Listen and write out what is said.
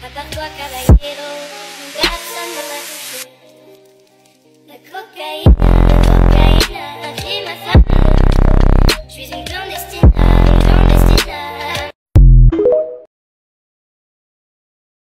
Matando a caballero, gasta